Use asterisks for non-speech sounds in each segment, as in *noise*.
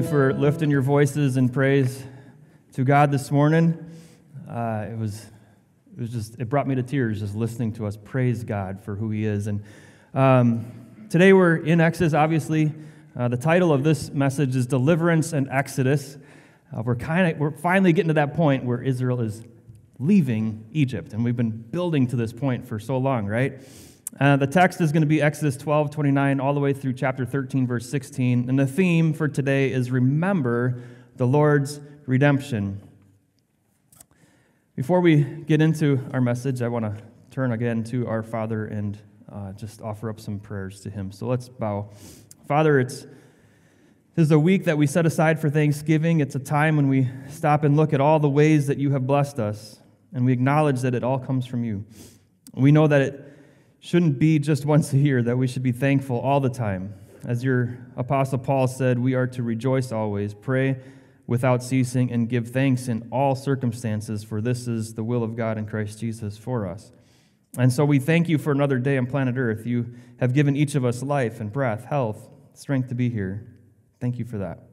you for lifting your voices in praise to God this morning. Uh, it was, it was just, it brought me to tears just listening to us praise God for who He is. And um, today we're in Exodus, obviously. Uh, the title of this message is Deliverance and Exodus. Uh, we're kind of, we're finally getting to that point where Israel is leaving Egypt, and we've been building to this point for so long, right? Uh, the text is going to be Exodus 12, 29, all the way through chapter 13, verse 16. And the theme for today is Remember the Lord's Redemption. Before we get into our message, I want to turn again to our Father and uh, just offer up some prayers to Him. So let's bow. Father, it's this is a week that we set aside for Thanksgiving. It's a time when we stop and look at all the ways that you have blessed us, and we acknowledge that it all comes from you. We know that it shouldn't be just once a year, that we should be thankful all the time. As your Apostle Paul said, we are to rejoice always, pray without ceasing, and give thanks in all circumstances, for this is the will of God in Christ Jesus for us. And so we thank you for another day on planet Earth. You have given each of us life and breath, health, strength to be here. Thank you for that.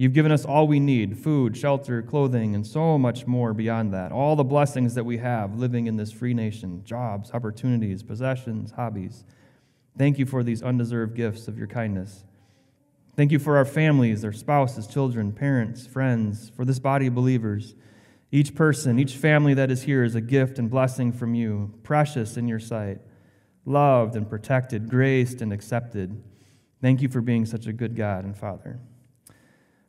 You've given us all we need food, shelter, clothing, and so much more beyond that. All the blessings that we have living in this free nation jobs, opportunities, possessions, hobbies. Thank you for these undeserved gifts of your kindness. Thank you for our families, our spouses, children, parents, friends, for this body of believers. Each person, each family that is here is a gift and blessing from you, precious in your sight, loved and protected, graced and accepted. Thank you for being such a good God and Father.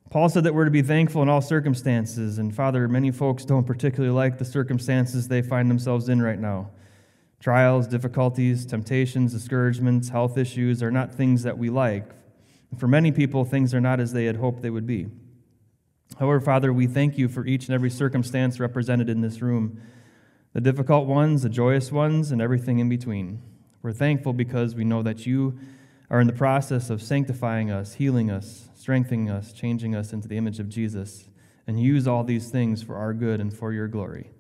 Paul said that we're to be thankful in all circumstances. And Father, many folks don't particularly like the circumstances they find themselves in right now. Trials, difficulties, temptations, discouragements, health issues are not things that we like. For many people, things are not as they had hoped they would be. However, Father, we thank you for each and every circumstance represented in this room the difficult ones, the joyous ones, and everything in between. We're thankful because we know that you are in the process of sanctifying us, healing us, strengthening us, changing us into the image of Jesus, and use all these things for our good and for your glory.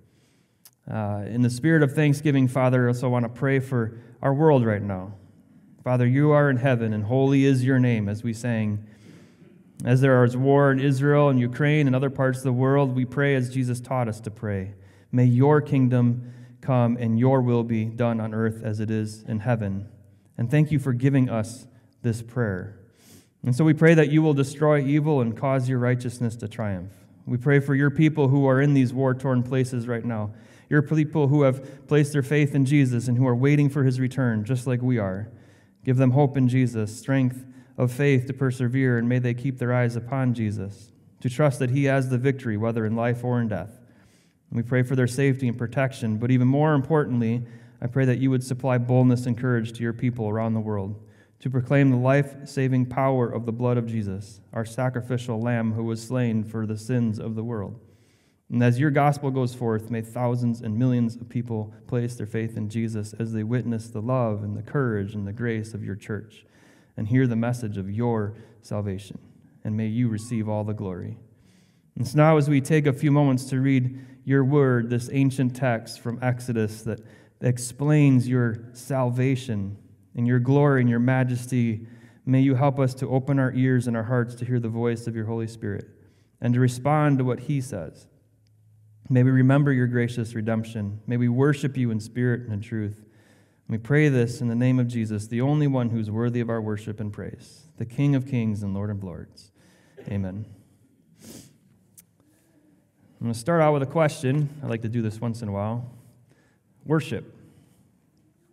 Uh, in the spirit of thanksgiving, Father, I also want to pray for our world right now. Father, you are in heaven, and holy is your name, as we sang. As there is war in Israel and Ukraine and other parts of the world, we pray as Jesus taught us to pray. May your kingdom come and your will be done on earth as it is in heaven. And thank you for giving us this prayer. And so we pray that you will destroy evil and cause your righteousness to triumph. We pray for your people who are in these war torn places right now, your people who have placed their faith in Jesus and who are waiting for his return, just like we are. Give them hope in Jesus, strength of faith to persevere, and may they keep their eyes upon Jesus, to trust that he has the victory, whether in life or in death. And we pray for their safety and protection, but even more importantly, I pray that you would supply boldness and courage to your people around the world to proclaim the life saving power of the blood of Jesus, our sacrificial lamb who was slain for the sins of the world. And as your gospel goes forth, may thousands and millions of people place their faith in Jesus as they witness the love and the courage and the grace of your church and hear the message of your salvation. And may you receive all the glory. And so now, as we take a few moments to read your word, this ancient text from Exodus that explains your salvation in your glory and your majesty, may you help us to open our ears and our hearts to hear the voice of your Holy Spirit and to respond to what He says. May we remember your gracious redemption. May we worship you in spirit and in truth. we pray this in the name of Jesus, the only one who's worthy of our worship and praise, the King of kings and Lord of lords. Amen. I'm going to start out with a question. I like to do this once in a while. Worship.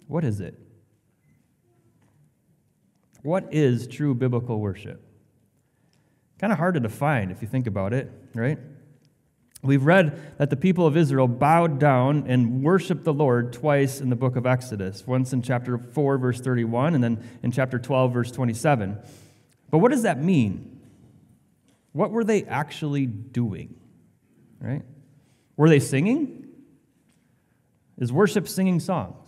What is it? What is true biblical worship? Kind of hard to define if you think about it, right? We've read that the people of Israel bowed down and worshiped the Lord twice in the book of Exodus, once in chapter 4, verse 31, and then in chapter 12, verse 27. But what does that mean? What were they actually doing? Right? Were they singing? Is worship singing songs?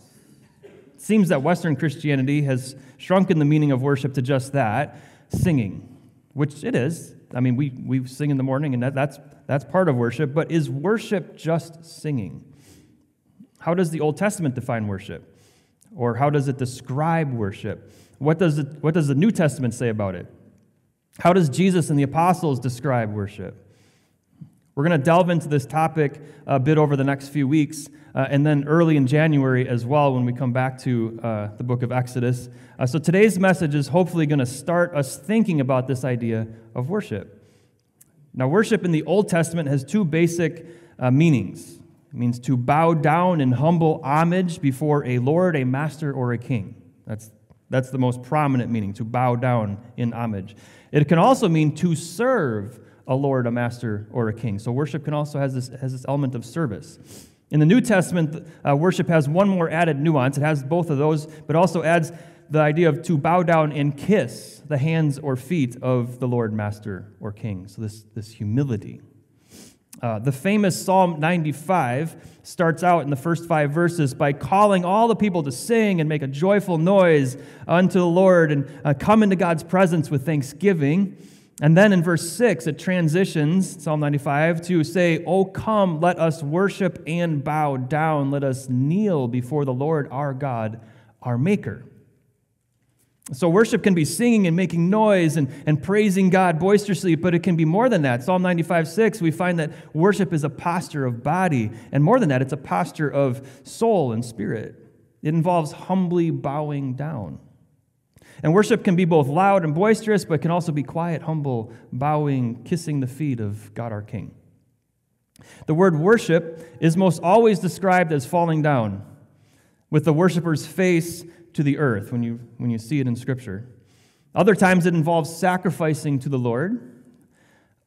Seems that Western Christianity has shrunken the meaning of worship to just that singing, which it is. I mean, we, we sing in the morning, and that, that's, that's part of worship, but is worship just singing? How does the Old Testament define worship? Or how does it describe worship? What does, it, what does the New Testament say about it? How does Jesus and the apostles describe worship? We're going to delve into this topic a bit over the next few weeks, uh, and then early in January as well when we come back to uh, the book of Exodus. Uh, so today's message is hopefully going to start us thinking about this idea of worship. Now, worship in the Old Testament has two basic uh, meanings it means to bow down in humble homage before a lord, a master, or a king. That's, that's the most prominent meaning, to bow down in homage. It can also mean to serve a lord, a master, or a king. So worship can also has this, has this element of service. In the New Testament, uh, worship has one more added nuance. It has both of those, but also adds the idea of to bow down and kiss the hands or feet of the Lord, Master, or King. So, this, this humility. Uh, the famous Psalm 95 starts out in the first five verses by calling all the people to sing and make a joyful noise unto the Lord and uh, come into God's presence with thanksgiving. And then in verse 6, it transitions, Psalm 95, to say, Oh, come, let us worship and bow down. Let us kneel before the Lord our God, our Maker. So, worship can be singing and making noise and, and praising God boisterously, but it can be more than that. Psalm 95 6, we find that worship is a posture of body. And more than that, it's a posture of soul and spirit. It involves humbly bowing down. And worship can be both loud and boisterous, but can also be quiet, humble, bowing, kissing the feet of God our King. The word worship is most always described as falling down, with the worshiper's face to the earth when you, when you see it in Scripture. Other times it involves sacrificing to the Lord,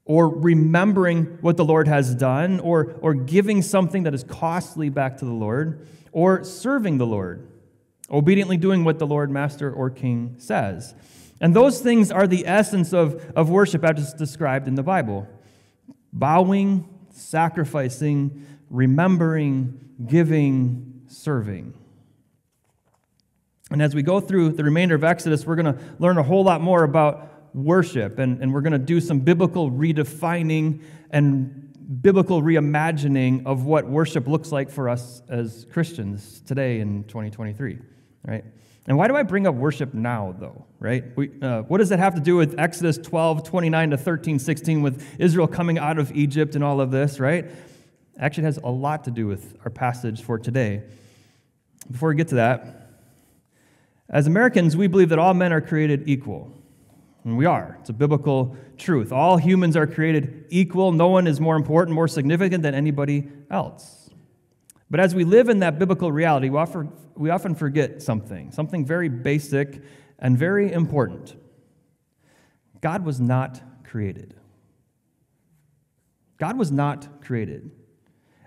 or remembering what the Lord has done, or, or giving something that is costly back to the Lord, or serving the Lord, obediently doing what the Lord, Master, or King says. And those things are the essence of, of worship as described in the Bible bowing, sacrificing, remembering, giving, serving. And as we go through the remainder of Exodus, we're going to learn a whole lot more about worship, and, and we're going to do some biblical redefining and biblical reimagining of what worship looks like for us as Christians today in 2023, right? And why do I bring up worship now, though, right? We, uh, what does that have to do with Exodus 12, 29 to 13, 16, with Israel coming out of Egypt and all of this, right? Actually, has a lot to do with our passage for today. Before we get to that, as Americans, we believe that all men are created equal. And we are. It's a biblical truth. All humans are created equal. No one is more important, more significant than anybody else. But as we live in that biblical reality, we often, we often forget something, something very basic and very important. God was not created. God was not created.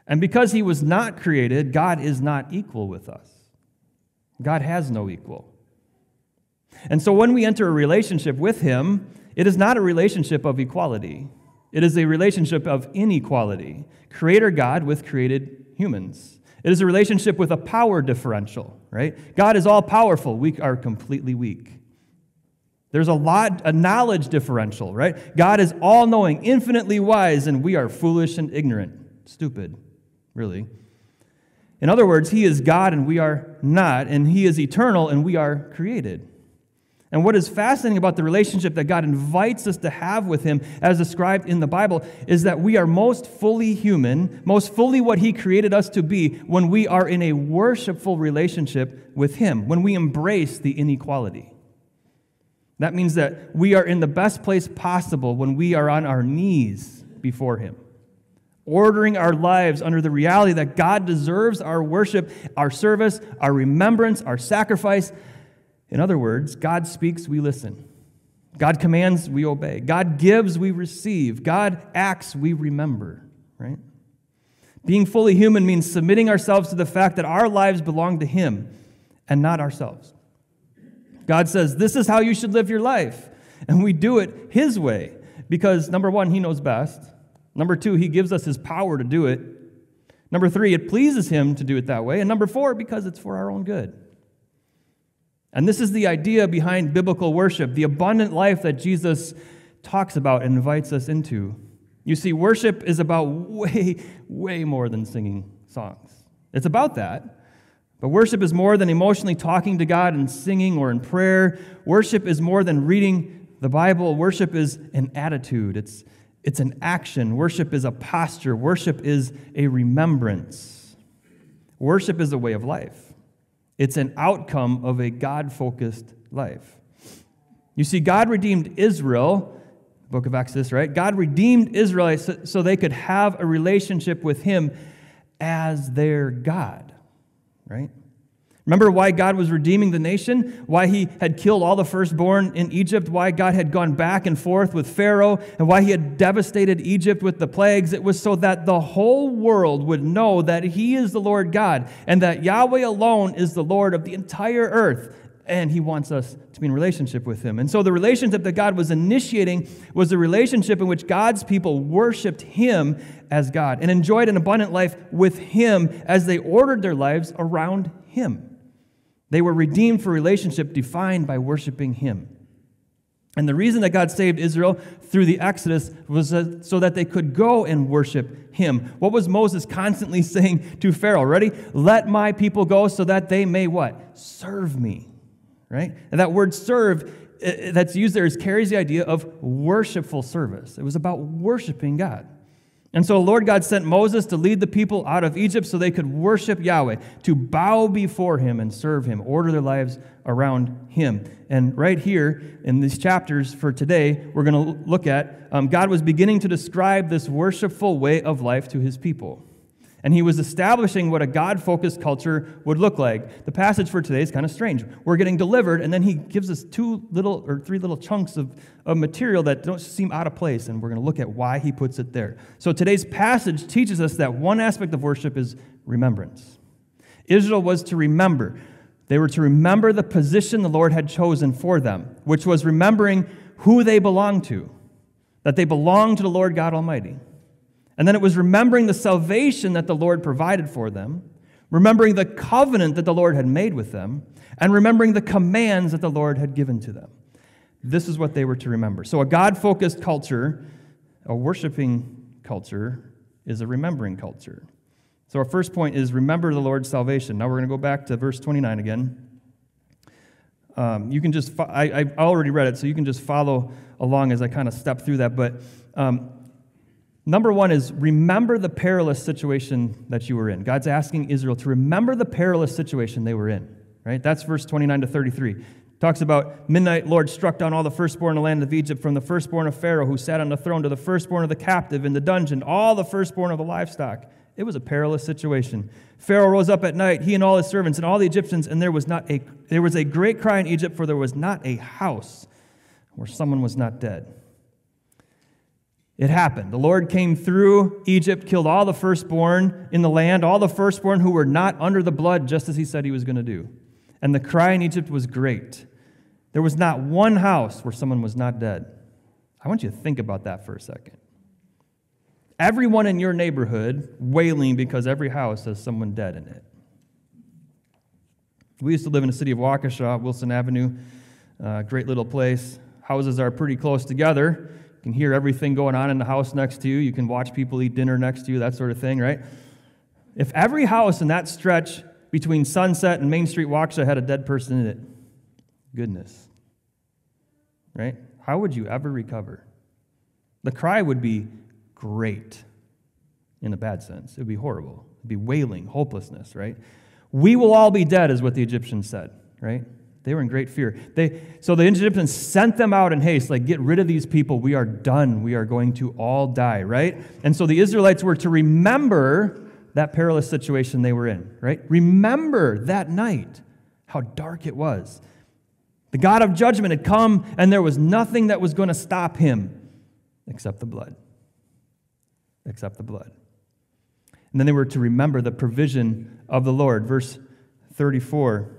And because he was not created, God is not equal with us. God has no equal. And so when we enter a relationship with Him, it is not a relationship of equality, it is a relationship of inequality. Creator God with created humans. It is a relationship with a power differential, right? God is all powerful, we are completely weak. There's a lot, a knowledge differential, right? God is all knowing, infinitely wise, and we are foolish and ignorant. Stupid, really. In other words, He is God and we are not, and He is eternal and we are created. And what is fascinating about the relationship that God invites us to have with Him, as described in the Bible, is that we are most fully human, most fully what He created us to be, when we are in a worshipful relationship with Him, when we embrace the inequality. That means that we are in the best place possible when we are on our knees before Him, ordering our lives under the reality that God deserves our worship, our service, our remembrance, our sacrifice in other words, God speaks, we listen. God commands, we obey. God gives, we receive. God acts, we remember, right? Being fully human means submitting ourselves to the fact that our lives belong to Him and not ourselves. God says, This is how you should live your life. And we do it His way because, number one, He knows best. Number two, He gives us His power to do it. Number three, it pleases Him to do it that way. And number four, because it's for our own good. And this is the idea behind biblical worship, the abundant life that Jesus talks about and invites us into. You see, worship is about way, way more than singing songs. It's about that. But worship is more than emotionally talking to God and singing or in prayer. Worship is more than reading the Bible, worship is an attitude, it's, it's an action. Worship is a posture, worship is a remembrance. Worship is a way of life, it's an outcome of a God focused life. You see, God redeemed Israel, book of Exodus, right? God redeemed Israel so they could have a relationship with Him as their God, right? Remember why God was redeeming the nation? Why he had killed all the firstborn in Egypt? Why God had gone back and forth with Pharaoh? And why he had devastated Egypt with the plagues? It was so that the whole world would know that he is the Lord God and that Yahweh alone is the Lord of the entire earth. And he wants us to be in relationship with him. And so the relationship that God was initiating was a relationship in which God's people worshiped him as God and enjoyed an abundant life with him as they ordered their lives around him. They were redeemed for relationship defined by worshiping Him. And the reason that God saved Israel through the Exodus was so that they could go and worship Him. What was Moses constantly *laughs* saying to Pharaoh? Ready? Let my people go so that they may what? Serve me. Right? And that word serve uh, uh, that's used there is carries the idea of worshipful service. It was about worshiping God. And so Lord God sent Moses to lead the people out of Egypt so they could worship Yahweh, to bow before him and serve him, order their lives around him. And right here in these chapters for today, we're going to look at um, God was beginning to describe this worshipful way of life to his people and he was establishing what a God focused culture would look like. The passage for today is kind of strange. We're getting delivered, and then he gives us two little or three little chunks of, of material that don't seem out of place, and we're going to look at why he puts it there. So today's passage teaches us that one aspect of worship is remembrance. Israel was to remember. They were to remember the position the Lord had chosen for them, which was remembering who they belonged to, that they belonged to the Lord God Almighty. And then it was remembering the salvation that the Lord provided for them, remembering the covenant that the Lord had made with them, and remembering the commands that the Lord had given to them. This is what they were to remember. So, a God focused culture, a worshiping culture, is a remembering culture. So, our first point is remember the Lord's salvation. Now, we're going to go back to verse 29 again. Um, you can just, fo- I, I already read it, so you can just follow along as I kind of step through that. But um, Number one is remember the perilous situation that you were in. God's asking Israel to remember the perilous situation they were in, right? That's verse 29 to 33. Talks about midnight, Lord struck down all the firstborn in the land of Egypt, from the firstborn of Pharaoh who sat on the throne to the firstborn of the captive in the dungeon, all the firstborn of the livestock. It was a perilous situation. Pharaoh rose up at night, he and all his servants and all the Egyptians, and there was not a there was a great cry in Egypt, for there was not a house where someone was not dead. It happened. The Lord came through Egypt, killed all the firstborn in the land, all the firstborn who were not under the blood, just as he said he was going to do. And the cry in Egypt was great. There was not one house where someone was not dead. I want you to think about that for a second. Everyone in your neighborhood wailing because every house has someone dead in it. We used to live in the city of Waukesha, Wilson Avenue, uh, great little place. Houses are pretty close together can hear everything going on in the house next to you. You can watch people eat dinner next to you, that sort of thing, right? If every house in that stretch between Sunset and Main Street Waukesha had a dead person in it, goodness, right? How would you ever recover? The cry would be great in a bad sense. It would be horrible. It would be wailing, hopelessness, right? We will all be dead, is what the Egyptians said, right? They were in great fear. They, so the Egyptians sent them out in haste, like, get rid of these people. We are done. We are going to all die, right? And so the Israelites were to remember that perilous situation they were in, right? Remember that night, how dark it was. The God of judgment had come, and there was nothing that was going to stop him except the blood. Except the blood. And then they were to remember the provision of the Lord. Verse 34.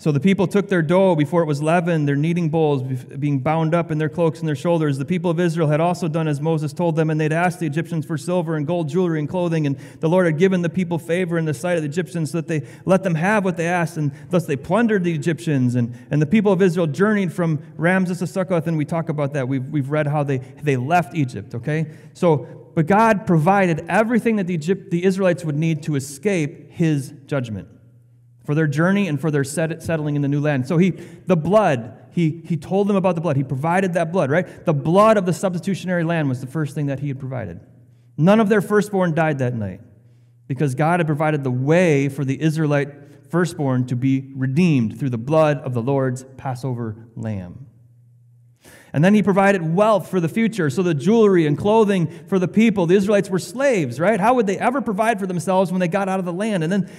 So the people took their dough before it was leavened, their kneading bowls being bound up in their cloaks and their shoulders. The people of Israel had also done as Moses told them, and they'd asked the Egyptians for silver and gold jewelry and clothing. And the Lord had given the people favor in the sight of the Egyptians so that they let them have what they asked. And thus they plundered the Egyptians. And, and the people of Israel journeyed from Ramses to Succoth, and we talk about that. We've, we've read how they, they left Egypt, okay? So, but God provided everything that the, Egypt, the Israelites would need to escape his judgment for their journey and for their set, settling in the new land. So he, the blood, he he, told them about the blood. He provided that blood, right? The blood of the substitutionary lamb was the first thing that he had provided. None of their firstborn died that night because God had provided the way for the Israelite firstborn to be redeemed through the blood of the Lord's Passover lamb. And then he provided wealth for the future, so the jewelry and clothing for the people. The Israelites were slaves, right? How would they ever provide for themselves when they got out of the land? And then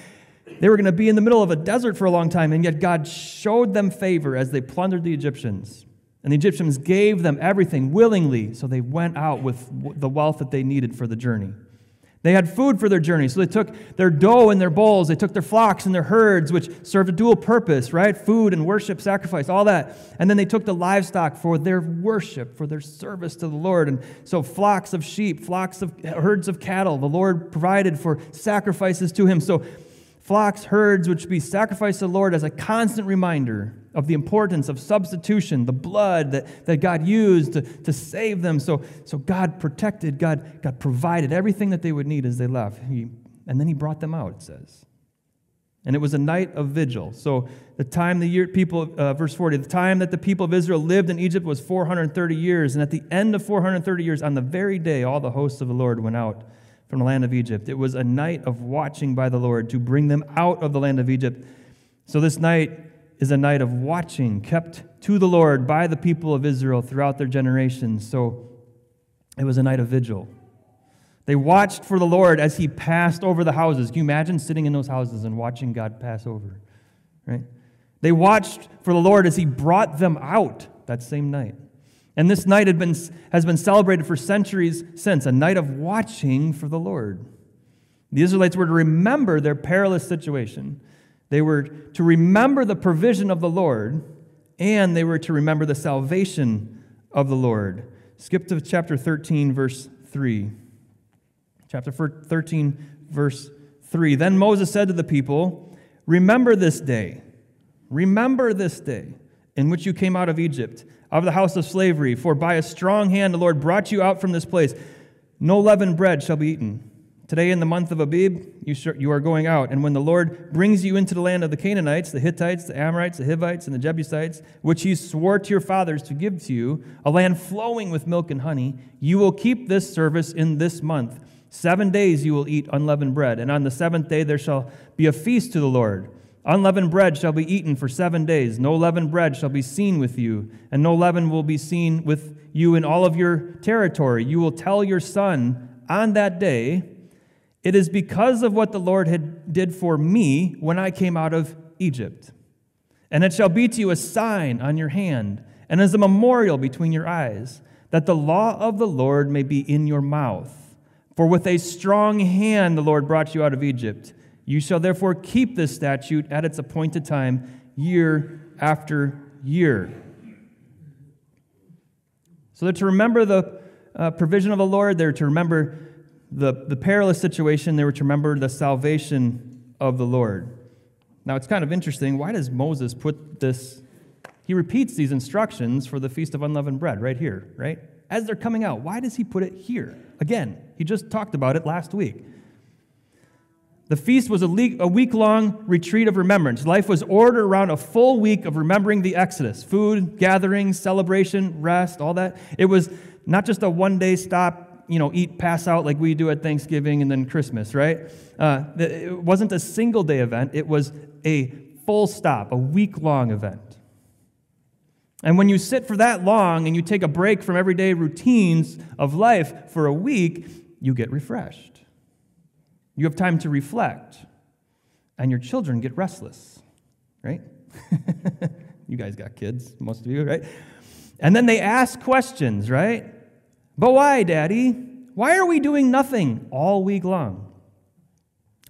they were going to be in the middle of a desert for a long time, and yet God showed them favor as they plundered the Egyptians. And the Egyptians gave them everything willingly, so they went out with the wealth that they needed for the journey. They had food for their journey, so they took their dough in their bowls, they took their flocks and their herds, which served a dual purpose, right? Food and worship, sacrifice, all that. And then they took the livestock for their worship, for their service to the Lord. And so flocks of sheep, flocks of herds of cattle, the Lord provided for sacrifices to him. So flocks, herds, which be sacrificed to the Lord as a constant reminder of the importance of substitution, the blood that, that God used to, to save them. So, so God protected, God, God provided everything that they would need as they left. He, and then He brought them out, it says. And it was a night of vigil. So the time the year people, uh, verse 40, the time that the people of Israel lived in Egypt was 430 years. And at the end of 430 years, on the very day, all the hosts of the Lord went out from the land of Egypt. It was a night of watching by the Lord to bring them out of the land of Egypt. So this night is a night of watching kept to the Lord by the people of Israel throughout their generations. So it was a night of vigil. They watched for the Lord as he passed over the houses. Can you imagine sitting in those houses and watching God pass over? Right? They watched for the Lord as he brought them out that same night. And this night had been, has been celebrated for centuries since, a night of watching for the Lord. The Israelites were to remember their perilous situation. They were to remember the provision of the Lord, and they were to remember the salvation of the Lord. Skip to chapter 13, verse 3. Chapter 13, verse 3. Then Moses said to the people, Remember this day, remember this day in which you came out of Egypt of the house of slavery. For by a strong hand the Lord brought you out from this place. No leavened bread shall be eaten. Today, in the month of Abib, you, you are going out. And when the Lord brings you into the land of the Canaanites, the Hittites, the Amorites, the Hivites, and the Jebusites, which he swore to your fathers to give to you, a land flowing with milk and honey, you will keep this service in this month. Seven days you will eat unleavened bread, and on the seventh day there shall be a feast to the Lord. Unleavened bread shall be eaten for seven days. No leavened bread shall be seen with you, and no leaven will be seen with you in all of your territory. You will tell your son on that day, It is because of what the Lord had did for me when I came out of Egypt. And it shall be to you a sign on your hand, and as a memorial between your eyes, that the law of the Lord may be in your mouth. For with a strong hand the Lord brought you out of Egypt. You shall therefore keep this statute at its appointed time, year after year. So they're to remember the uh, provision of the Lord, they're to remember the, the perilous situation, they were to remember the salvation of the Lord. Now it's kind of interesting. Why does Moses put this? He repeats these instructions for the Feast of Unleavened Bread right here, right? As they're coming out. Why does he put it here? Again, he just talked about it last week. The feast was a week long retreat of remembrance. Life was ordered around a full week of remembering the Exodus food, gatherings, celebration, rest, all that. It was not just a one day stop, you know, eat, pass out like we do at Thanksgiving and then Christmas, right? Uh, it wasn't a single day event, it was a full stop, a week long event. And when you sit for that long and you take a break from everyday routines of life for a week, you get refreshed. You have time to reflect, and your children get restless, right? *laughs* you guys got kids, most of you, right? And then they ask questions, right? But why, Daddy? Why are we doing nothing all week long?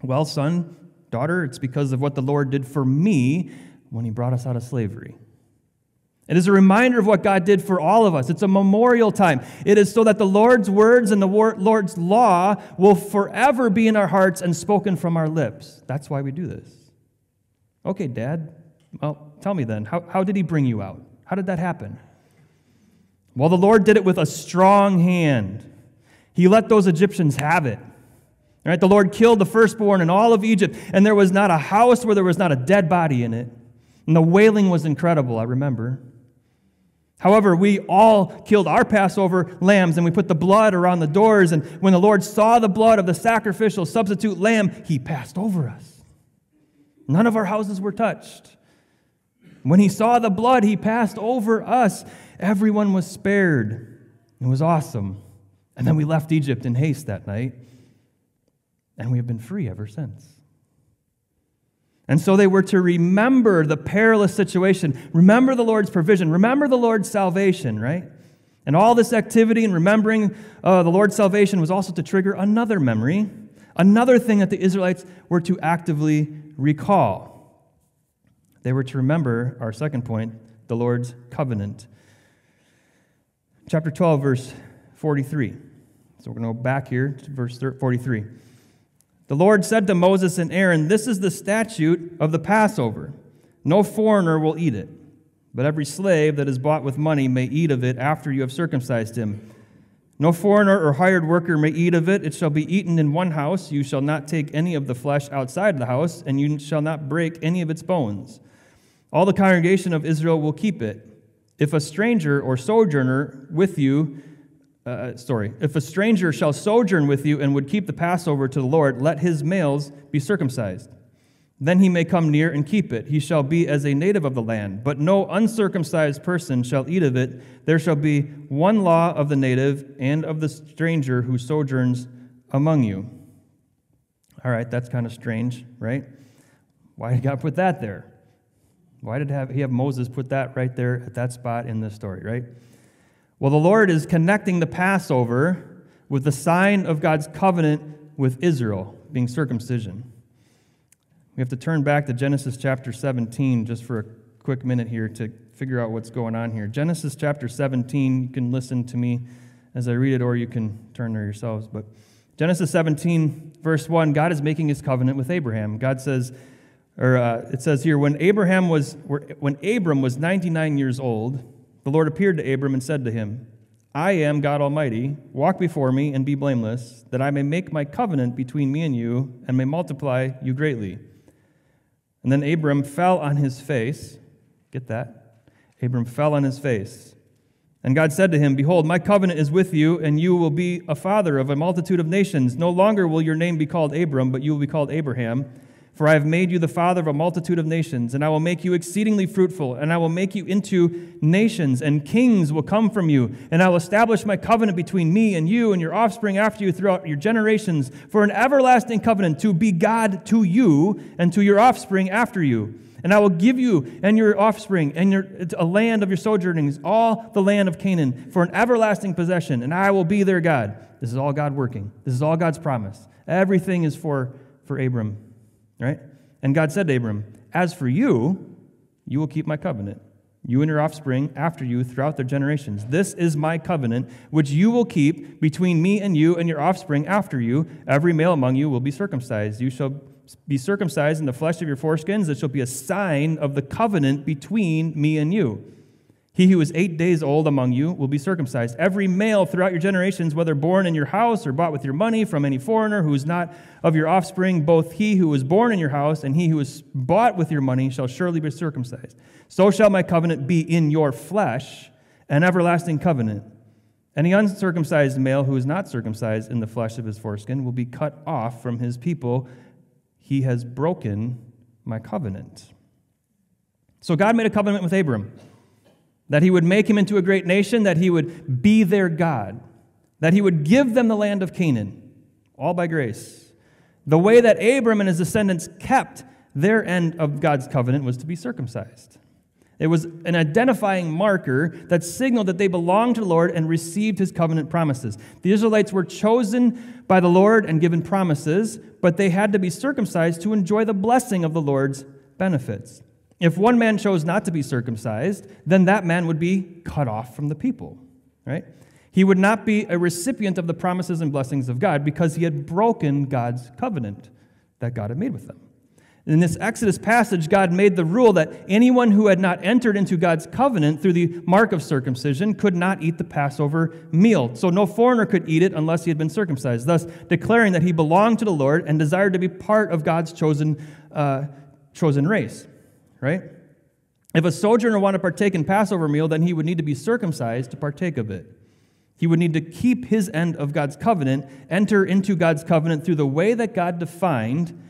Well, son, daughter, it's because of what the Lord did for me when he brought us out of slavery. It is a reminder of what God did for all of us. It's a memorial time. It is so that the Lord's words and the Lord's law will forever be in our hearts and spoken from our lips. That's why we do this. Okay, Dad, well, tell me then, how, how did He bring you out? How did that happen? Well, the Lord did it with a strong hand. He let those Egyptians have it. Right? The Lord killed the firstborn in all of Egypt, and there was not a house where there was not a dead body in it. And the wailing was incredible, I remember. However, we all killed our Passover lambs and we put the blood around the doors. And when the Lord saw the blood of the sacrificial substitute lamb, he passed over us. None of our houses were touched. When he saw the blood, he passed over us. Everyone was spared. It was awesome. And then we left Egypt in haste that night, and we have been free ever since. And so they were to remember the perilous situation, remember the Lord's provision, remember the Lord's salvation, right? And all this activity and remembering uh, the Lord's salvation was also to trigger another memory, another thing that the Israelites were to actively recall. They were to remember, our second point, the Lord's covenant. Chapter 12, verse 43. So we're going to go back here to verse 43. The Lord said to Moses and Aaron, This is the statute of the Passover. No foreigner will eat it, but every slave that is bought with money may eat of it after you have circumcised him. No foreigner or hired worker may eat of it. It shall be eaten in one house. You shall not take any of the flesh outside the house, and you shall not break any of its bones. All the congregation of Israel will keep it. If a stranger or sojourner with you uh, uh, sorry, if a stranger shall sojourn with you and would keep the Passover to the Lord, let his males be circumcised. Then he may come near and keep it. He shall be as a native of the land, but no uncircumcised person shall eat of it. There shall be one law of the native and of the stranger who sojourns among you. All right, that's kind of strange, right? Why did God put that there? Why did have, he have Moses put that right there at that spot in this story, right? Well, the Lord is connecting the Passover with the sign of God's covenant with Israel, being circumcision. We have to turn back to Genesis chapter 17 just for a quick minute here to figure out what's going on here. Genesis chapter 17, you can listen to me as I read it, or you can turn there yourselves. But Genesis 17, verse 1, God is making his covenant with Abraham. God says, or uh, it says here, when Abraham was, when Abram was 99 years old, the Lord appeared to Abram and said to him, I am God Almighty. Walk before me and be blameless, that I may make my covenant between me and you, and may multiply you greatly. And then Abram fell on his face. Get that? Abram fell on his face. And God said to him, Behold, my covenant is with you, and you will be a father of a multitude of nations. No longer will your name be called Abram, but you will be called Abraham for I have made you the father of a multitude of nations, and I will make you exceedingly fruitful, and I will make you into nations, and kings will come from you. And I will establish my covenant between me and you and your offspring after you throughout your generations for an everlasting covenant to be God to you and to your offspring after you. And I will give you and your offspring and your, a land of your sojournings, all the land of Canaan, for an everlasting possession, and I will be their God. This is all God working. This is all God's promise. Everything is for, for Abram right? And God said to Abram, As for you, you will keep my covenant, you and your offspring after you throughout their generations. This is my covenant, which you will keep between me and you and your offspring after you. Every male among you will be circumcised. You shall be circumcised in the flesh of your foreskins. It shall be a sign of the covenant between me and you. He who is eight days old among you will be circumcised. Every male throughout your generations, whether born in your house or bought with your money from any foreigner who is not of your offspring, both he who was born in your house and he who is bought with your money shall surely be circumcised. So shall my covenant be in your flesh, an everlasting covenant. Any uncircumcised male who is not circumcised in the flesh of his foreskin will be cut off from his people. He has broken my covenant. So God made a covenant with Abram that he would make him into a great nation, that he would be their God, that he would give them the land of Canaan, all by grace. The way that Abram and his descendants kept their end of God's covenant was to be circumcised. It was an identifying marker that signaled that they belonged to the Lord and received his covenant promises. The Israelites were chosen by the Lord and given promises, but they had to be circumcised to enjoy the blessing of the Lord's benefits. If one man chose not to be circumcised, then that man would be cut off from the people, right? He would not be a recipient of the promises and blessings of God because he had broken God's covenant that God had made with them. In this Exodus passage, God made the rule that anyone who had not entered into God's covenant through the mark of circumcision could not eat the Passover meal. So no foreigner could eat it unless he had been circumcised, thus declaring that he belonged to the Lord and desired to be part of God's chosen, uh, chosen race right? If a sojourner wanted to partake in Passover meal, then he would need to be circumcised to partake of it. He would need to keep his end of God's covenant, enter into God's covenant through the way that God defined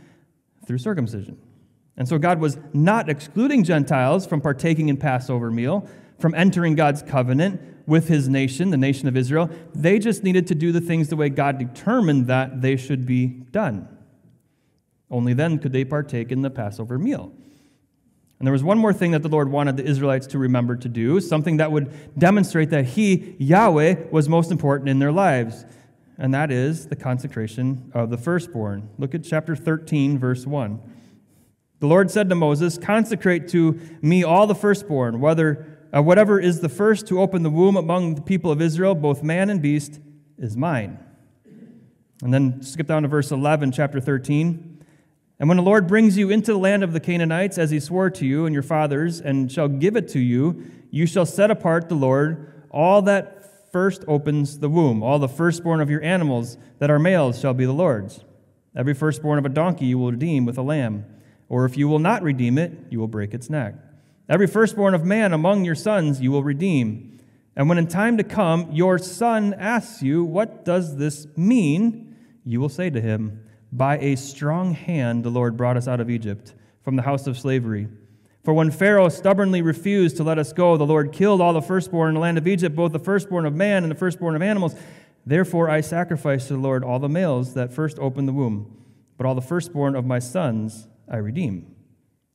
through circumcision. And so God was not excluding Gentiles from partaking in Passover meal, from entering God's covenant with his nation, the nation of Israel. They just needed to do the things the way God determined that they should be done. Only then could they partake in the Passover meal. And there was one more thing that the Lord wanted the Israelites to remember to do, something that would demonstrate that He, Yahweh, was most important in their lives, and that is the consecration of the firstborn. Look at chapter 13, verse 1. The Lord said to Moses, Consecrate to me all the firstborn, whether uh, whatever is the first to open the womb among the people of Israel, both man and beast, is mine. And then skip down to verse 11, chapter 13. And when the Lord brings you into the land of the Canaanites, as he swore to you and your fathers, and shall give it to you, you shall set apart the Lord all that first opens the womb. All the firstborn of your animals that are males shall be the Lord's. Every firstborn of a donkey you will redeem with a lamb. Or if you will not redeem it, you will break its neck. Every firstborn of man among your sons you will redeem. And when in time to come your son asks you, What does this mean? you will say to him, by a strong hand the Lord brought us out of Egypt, from the house of slavery. For when Pharaoh stubbornly refused to let us go, the Lord killed all the firstborn in the land of Egypt, both the firstborn of man and the firstborn of animals. Therefore I sacrificed to the Lord all the males that first opened the womb, but all the firstborn of my sons I redeem.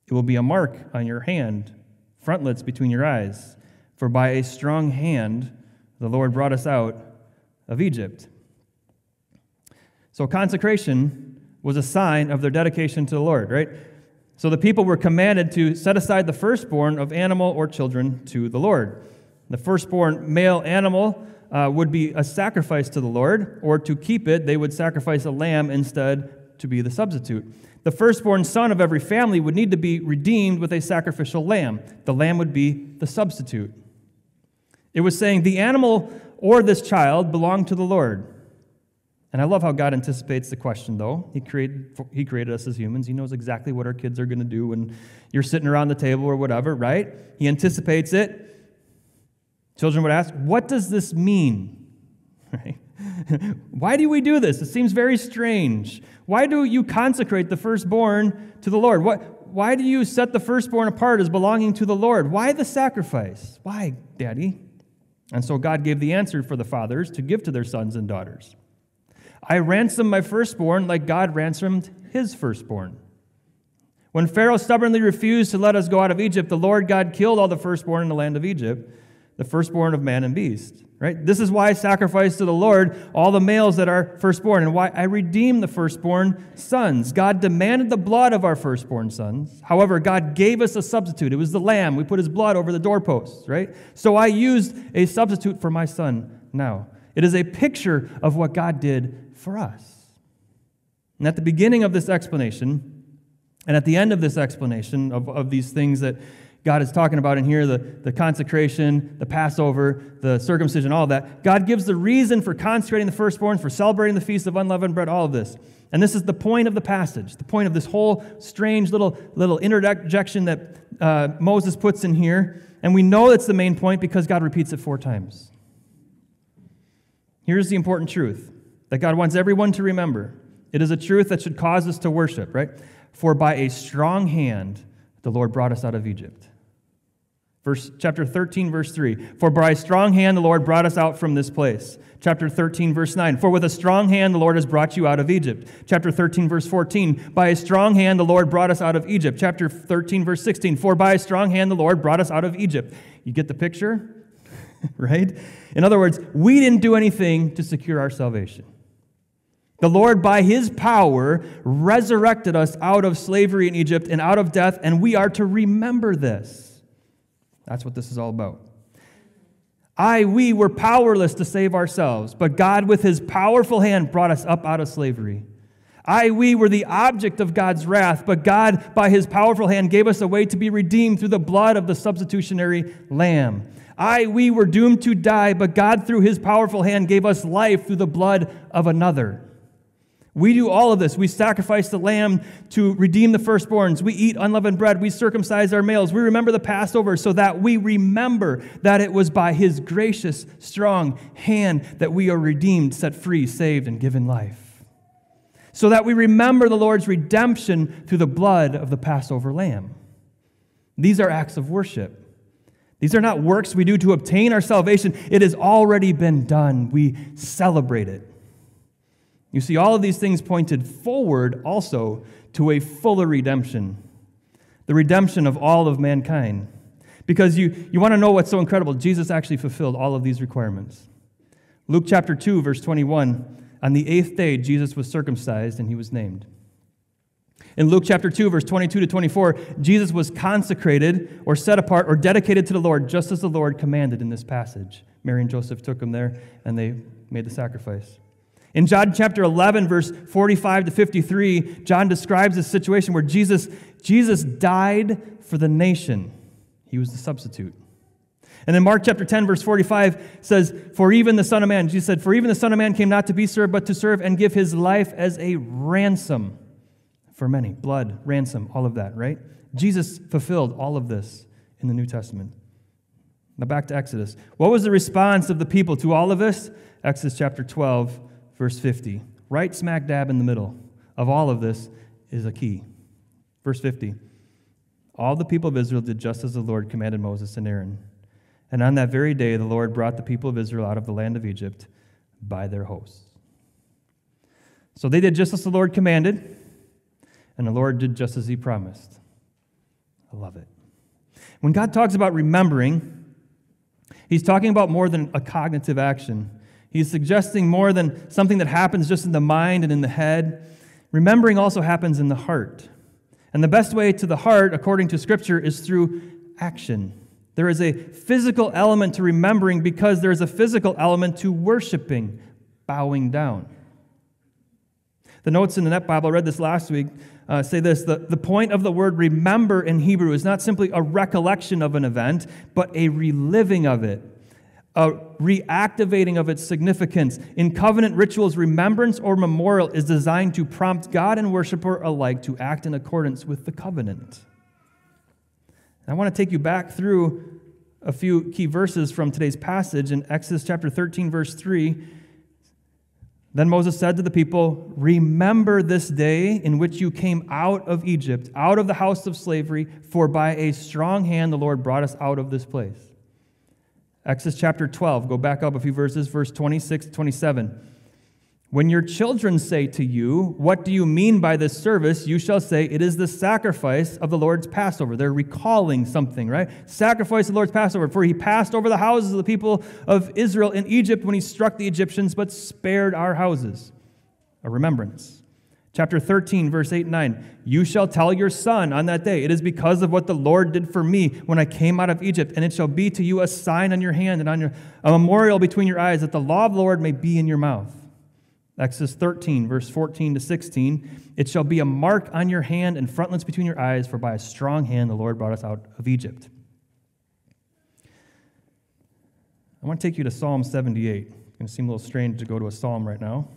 It will be a mark on your hand, frontlets between your eyes. For by a strong hand the Lord brought us out of Egypt. So consecration was a sign of their dedication to the Lord, right? So the people were commanded to set aside the firstborn of animal or children to the Lord. The firstborn male animal uh, would be a sacrifice to the Lord, or to keep it, they would sacrifice a lamb instead to be the substitute. The firstborn son of every family would need to be redeemed with a sacrificial lamb. The lamb would be the substitute. It was saying the animal or this child belonged to the Lord. And I love how God anticipates the question, though. He created, he created us as humans. He knows exactly what our kids are going to do when you're sitting around the table or whatever, right? He anticipates it. Children would ask, What does this mean? *laughs* Right? *laughs* Why do we do this? It seems very strange. Why do you consecrate the firstborn to the Lord? What, why do you set the firstborn apart as belonging to the Lord? Why the sacrifice? Why, Daddy? And so God gave the answer for the fathers to give to their sons and daughters. I ransomed my firstborn like God ransomed his firstborn. When Pharaoh stubbornly refused to let us go out of Egypt, the Lord God killed all the firstborn in the land of Egypt, the firstborn of man and beast. Right? This is why I sacrifice to the Lord all the males that are firstborn, and why I redeem the firstborn sons. God demanded the blood of our firstborn sons. However, God gave us a substitute. It was the lamb. We put his blood over the doorposts, right? So I used a substitute for my son now. It is a picture of what God did for us. And at the beginning of this explanation, and at the end of this explanation of, of these things that God is talking about in here the, the consecration, the Passover, the circumcision, all that. God gives the reason for consecrating the firstborn, for celebrating the feast of unleavened bread, all of this. And this is the point of the passage, the point of this whole strange little, little interjection that uh, Moses puts in here. And we know it's the main point because God repeats it four times. Here's the important truth that God wants everyone to remember. It is a truth that should cause us to worship, right? For by a strong hand the Lord brought us out of Egypt. Verse chapter 13 verse 3. For by a strong hand the Lord brought us out from this place. Chapter 13 verse 9. For with a strong hand the Lord has brought you out of Egypt. Chapter 13 verse 14. By a strong hand the Lord brought us out of Egypt. Chapter 13 verse 16. For by a strong hand the Lord brought us out of Egypt. You get the picture? *laughs* right? In other words, we didn't do anything to secure our salvation. The Lord, by his power, resurrected us out of slavery in Egypt and out of death, and we are to remember this. That's what this is all about. I, we were powerless to save ourselves, but God, with his powerful hand, brought us up out of slavery. I, we were the object of God's wrath, but God, by his powerful hand, gave us a way to be redeemed through the blood of the substitutionary lamb. I, we were doomed to die, but God, through his powerful hand, gave us life through the blood of another. We do all of this. We sacrifice the lamb to redeem the firstborns. We eat unleavened bread. We circumcise our males. We remember the Passover so that we remember that it was by his gracious, strong hand that we are redeemed, set free, saved, and given life. So that we remember the Lord's redemption through the blood of the Passover lamb. These are acts of worship. These are not works we do to obtain our salvation. It has already been done. We celebrate it. You see, all of these things pointed forward also to a fuller redemption, the redemption of all of mankind. Because you, you want to know what's so incredible? Jesus actually fulfilled all of these requirements. Luke chapter 2, verse 21 On the eighth day, Jesus was circumcised and he was named. In Luke chapter 2, verse 22 to 24, Jesus was consecrated or set apart or dedicated to the Lord, just as the Lord commanded in this passage. Mary and Joseph took him there and they made the sacrifice. In John chapter 11, verse 45 to 53, John describes a situation where Jesus, Jesus died for the nation. He was the substitute. And then Mark chapter 10, verse 45 says, For even the Son of Man, Jesus said, For even the Son of Man came not to be served, but to serve and give his life as a ransom for many. Blood, ransom, all of that, right? Jesus fulfilled all of this in the New Testament. Now back to Exodus. What was the response of the people to all of this? Exodus chapter 12, verse 50. Right smack dab in the middle of all of this is a key. Verse 50. All the people of Israel did just as the Lord commanded Moses and Aaron. And on that very day, the Lord brought the people of Israel out of the land of Egypt by their hosts. So they did just as the Lord commanded, and the Lord did just as he promised. I love it. When God talks about remembering, he's talking about more than a cognitive action. He's suggesting more than something that happens just in the mind and in the head. Remembering also happens in the heart. And the best way to the heart, according to Scripture, is through action. There is a physical element to remembering because there is a physical element to worshiping, bowing down. The notes in the Net Bible, I read this last week, uh, say this the, the point of the word remember in Hebrew is not simply a recollection of an event, but a reliving of it a reactivating of its significance. In covenant rituals, remembrance or memorial is designed to prompt God and worshiper alike to act in accordance with the covenant. I want to take you back through a few key verses from today's passage in Exodus chapter 13, verse 3. Then Moses said to the people, Remember this day in which you came out of Egypt, out of the house of slavery, for by a strong hand the Lord brought us out of this place. Exodus chapter 12, go back up a few verses, verse 26 to 27. When your children say to you, What do you mean by this service? you shall say, It is the sacrifice of the Lord's Passover. They're recalling something, right? Sacrifice of the Lord's Passover. For he passed over the houses of the people of Israel in Egypt when he struck the Egyptians, but spared our houses. A remembrance. Chapter 13, verse 8 and 9. You shall tell your son on that day, it is because of what the Lord did for me when I came out of Egypt, and it shall be to you a sign on your hand and on your, a memorial between your eyes, that the law of the Lord may be in your mouth. Exodus 13, verse 14 to 16. It shall be a mark on your hand and frontlets between your eyes, for by a strong hand the Lord brought us out of Egypt. I want to take you to Psalm 78. It's going to seem a little strange to go to a psalm right now.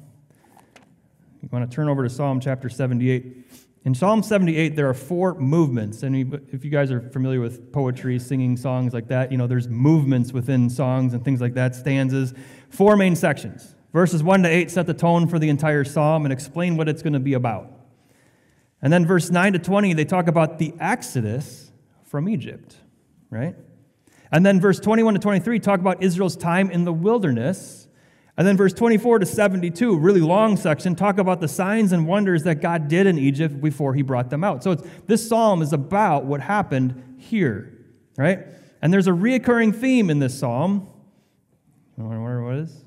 You want to turn over to Psalm chapter 78. In Psalm 78, there are four movements. And if you guys are familiar with poetry, singing songs like that, you know, there's movements within songs and things like that, stanzas. Four main sections. Verses 1 to 8 set the tone for the entire psalm and explain what it's going to be about. And then verse 9 to 20, they talk about the exodus from Egypt, right? And then verse 21 to 23 talk about Israel's time in the wilderness and then verse 24 to 72, really long section, talk about the signs and wonders that God did in Egypt before he brought them out. So it's this psalm is about what happened here, right? And there's a reoccurring theme in this psalm. You wonder what it is?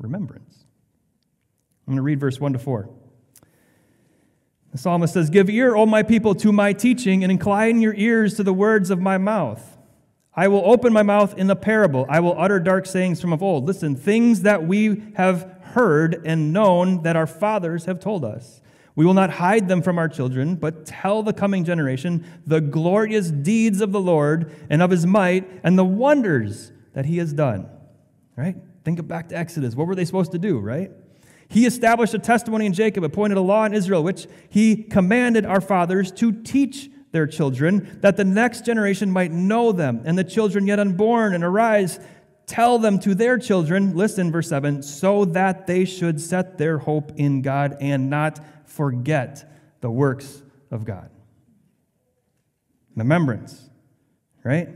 Remembrance. I'm going to read verse 1 to 4. The psalmist says, Give ear, O my people, to my teaching, and incline your ears to the words of my mouth. I will open my mouth in the parable. I will utter dark sayings from of old. Listen, things that we have heard and known that our fathers have told us. We will not hide them from our children, but tell the coming generation the glorious deeds of the Lord and of his might and the wonders that he has done. Right? Think back to Exodus. What were they supposed to do, right? He established a testimony in Jacob, appointed a law in Israel, which he commanded our fathers to teach their children, that the next generation might know them, and the children yet unborn, and arise, tell them to their children, listen, verse 7, so that they should set their hope in God and not forget the works of God. Remembrance, right?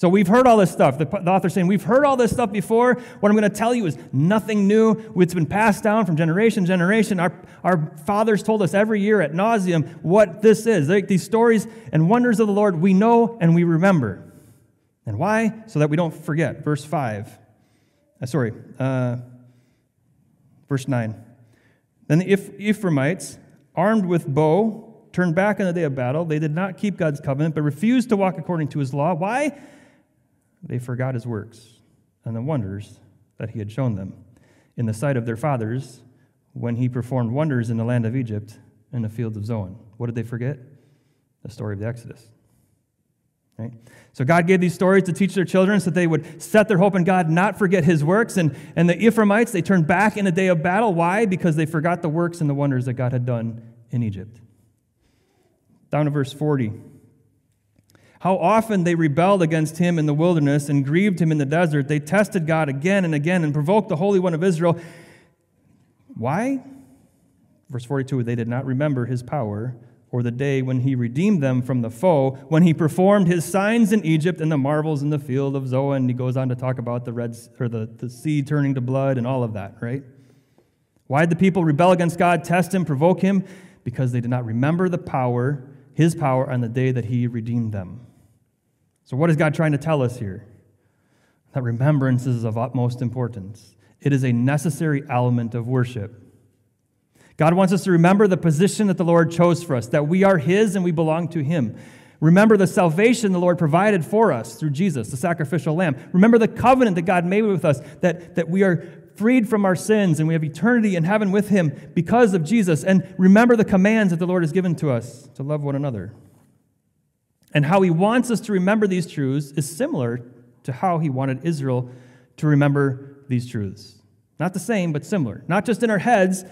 So we've heard all this stuff. The, the author's saying, We've heard all this stuff before. What I'm going to tell you is nothing new. It's been passed down from generation to generation. Our, our fathers told us every year at nauseum what this is. These stories and wonders of the Lord we know and we remember. And why? So that we don't forget. Verse 5. Uh, sorry, uh, verse 9. Then the Ephraimites, armed with bow, turned back in the day of battle. They did not keep God's covenant, but refused to walk according to his law. Why? They forgot his works and the wonders that he had shown them in the sight of their fathers when he performed wonders in the land of Egypt and the fields of Zoan. What did they forget? The story of the Exodus. Right? So God gave these stories to teach their children so that they would set their hope in God, not forget his works. And, and the Ephraimites, they turned back in a day of battle. Why? Because they forgot the works and the wonders that God had done in Egypt. Down to verse 40. How often they rebelled against him in the wilderness and grieved him in the desert. They tested God again and again and provoked the Holy One of Israel. Why? Verse 42 they did not remember his power or the day when he redeemed them from the foe, when he performed his signs in Egypt and the marvels in the field of Zoan. He goes on to talk about the red or the, the sea turning to blood and all of that, right? Why did the people rebel against God, test him, provoke him? Because they did not remember the power, his power, on the day that he redeemed them. So, what is God trying to tell us here? That remembrance is of utmost importance. It is a necessary element of worship. God wants us to remember the position that the Lord chose for us, that we are His and we belong to Him. Remember the salvation the Lord provided for us through Jesus, the sacrificial lamb. Remember the covenant that God made with us, that, that we are freed from our sins and we have eternity in heaven with Him because of Jesus. And remember the commands that the Lord has given to us to love one another. And how he wants us to remember these truths is similar to how he wanted Israel to remember these truths. Not the same, but similar. Not just in our heads,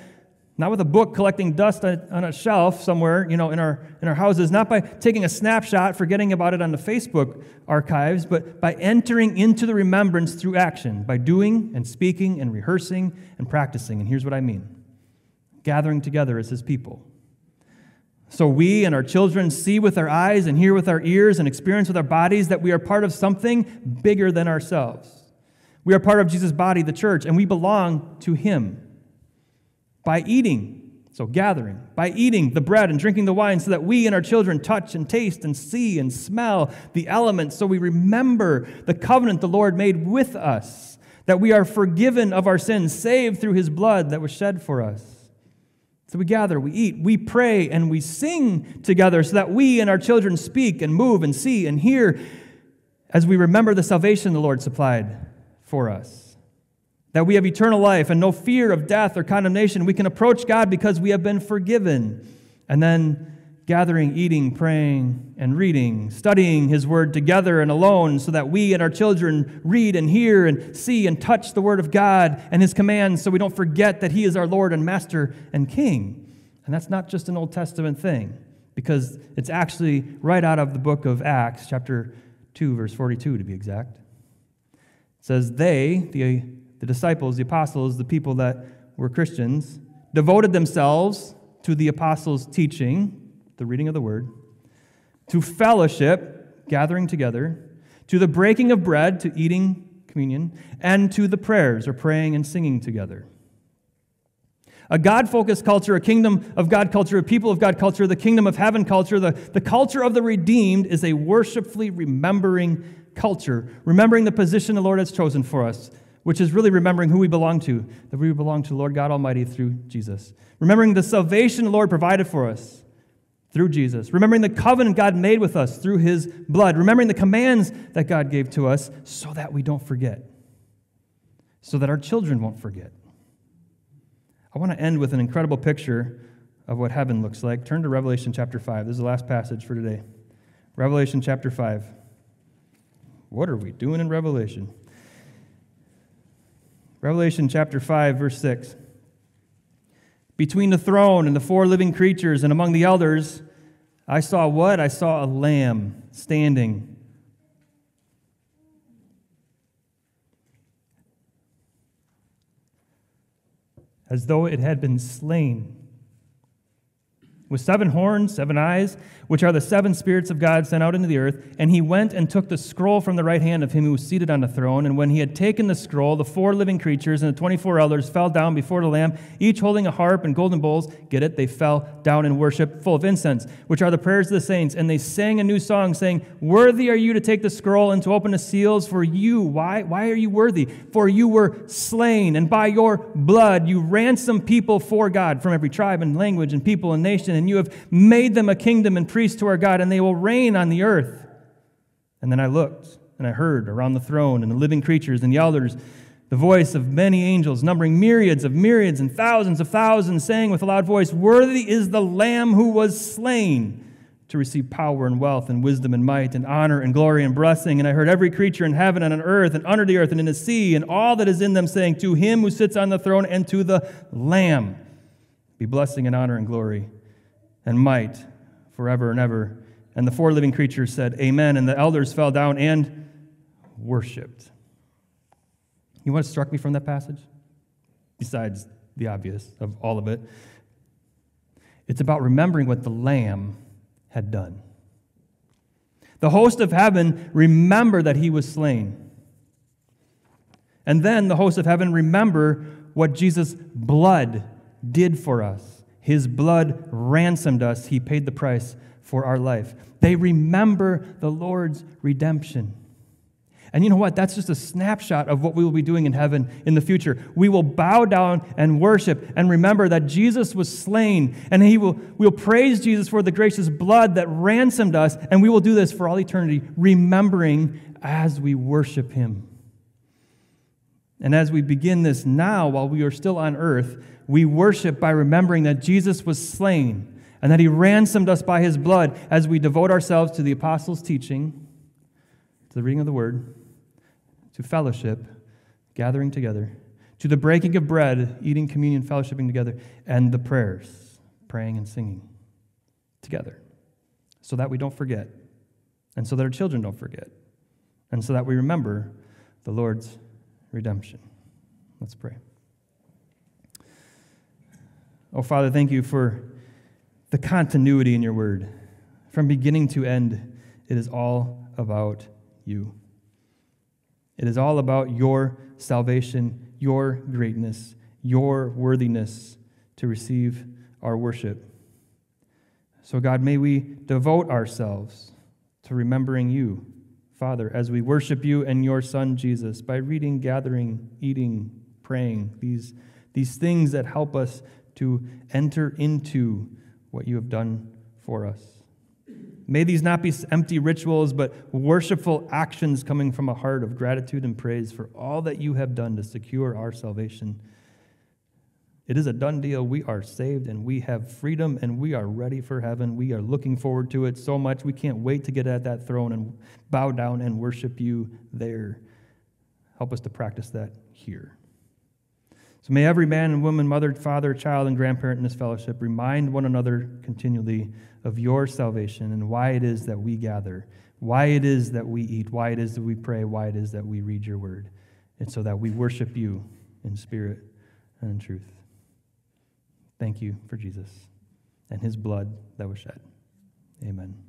not with a book collecting dust on a shelf somewhere, you know, in our, in our houses, not by taking a snapshot, forgetting about it on the Facebook archives, but by entering into the remembrance through action, by doing and speaking and rehearsing and practicing. And here's what I mean gathering together as his people so we and our children see with our eyes and hear with our ears and experience with our bodies that we are part of something bigger than ourselves. We are part of Jesus' body, the church, and we belong to Him. By eating, so gathering, by eating the bread and drinking the wine, so that we and our children touch and taste and see and smell the elements, so we remember the covenant the Lord made with us, that we are forgiven of our sins, saved through His blood that was shed for us. So we gather, we eat, we pray, and we sing together so that we and our children speak and move and see and hear as we remember the salvation the Lord supplied for us. That we have eternal life and no fear of death or condemnation. We can approach God because we have been forgiven. And then gathering, eating, praying, and reading, studying His Word together and alone so that we and our children read and hear and see and touch the Word of God and His commands so we don't forget that He is our Lord and Master and King. And that's not just an Old Testament thing, because it's actually right out of the book of Acts, chapter 2, verse 42 to be exact. It says, They, the, the disciples, the apostles, the people that were Christians, devoted themselves to the apostles' teaching the reading of the word, to fellowship, gathering together, to the breaking of bread, to eating communion, and to the prayers, or praying and singing together. A God focused culture, a kingdom of God culture, a people of God culture, the kingdom of heaven culture, the, the culture of the redeemed is a worshipfully remembering culture, remembering the position the Lord has chosen for us, which is really remembering who we belong to, that we belong to Lord God Almighty through Jesus. Remembering the salvation the Lord provided for us, through Jesus, remembering the covenant God made with us through his blood, remembering the commands that God gave to us so that we don't forget, so that our children won't forget. I want to end with an incredible picture of what heaven looks like. Turn to Revelation chapter 5. This is the last passage for today. Revelation chapter 5. What are we doing in Revelation? Revelation chapter 5, verse 6. Between the throne and the four living creatures and among the elders, I saw what? I saw a lamb standing. As though it had been slain with seven horns, seven eyes, which are the seven spirits of God sent out into the earth. And he went and took the scroll from the right hand of him who was seated on the throne. And when he had taken the scroll, the four living creatures and the 24 elders fell down before the Lamb, each holding a harp and golden bowls. Get it? They fell down in worship, full of incense, which are the prayers of the saints. And they sang a new song, saying, Worthy are you to take the scroll and to open the seals, for you, why, why are you worthy? For you were slain, and by your blood you ransomed people for God from every tribe and language and people and nation and you have made them a kingdom and priests to our God, and they will reign on the earth. And then I looked, and I heard around the throne and the living creatures and the elders the voice of many angels, numbering myriads of myriads and thousands of thousands, saying with a loud voice, Worthy is the Lamb who was slain to receive power and wealth and wisdom and might and honor and glory and blessing. And I heard every creature in heaven and on earth and under the earth and in the sea and all that is in them saying, To him who sits on the throne and to the Lamb be blessing and honor and glory and might forever and ever. And the four living creatures said, Amen. And the elders fell down and worshiped. You know what struck me from that passage? Besides the obvious of all of it, it's about remembering what the Lamb had done. The host of heaven remember that he was slain. And then the host of heaven remember what Jesus' blood did for us. His blood ransomed us, He paid the price for our life. They remember the Lord's redemption. And you know what? That's just a snapshot of what we will be doing in heaven in the future. We will bow down and worship and remember that Jesus was slain, and he will, we'll praise Jesus for the gracious blood that ransomed us, and we will do this for all eternity, remembering as we worship him. And as we begin this now, while we are still on earth, we worship by remembering that Jesus was slain and that he ransomed us by his blood as we devote ourselves to the apostles' teaching, to the reading of the word, to fellowship, gathering together, to the breaking of bread, eating communion, fellowshipping together, and the prayers, praying and singing together, so that we don't forget, and so that our children don't forget, and so that we remember the Lord's redemption. Let's pray. Oh, Father, thank you for the continuity in your word. From beginning to end, it is all about you. It is all about your salvation, your greatness, your worthiness to receive our worship. So, God, may we devote ourselves to remembering you, Father, as we worship you and your Son, Jesus, by reading, gathering, eating, praying, these, these things that help us to enter into what you have done for us. May these not be empty rituals, but worshipful actions coming from a heart of gratitude and praise for all that you have done to secure our salvation. It is a done deal. We are saved and we have freedom and we are ready for heaven. We are looking forward to it so much. We can't wait to get at that throne and bow down and worship you there. Help us to practice that here. So may every man and woman, mother, father, child, and grandparent in this fellowship remind one another continually of your salvation and why it is that we gather, why it is that we eat, why it is that we pray, why it is that we read your word, and so that we worship you in spirit and in truth. Thank you for Jesus and his blood that was shed. Amen.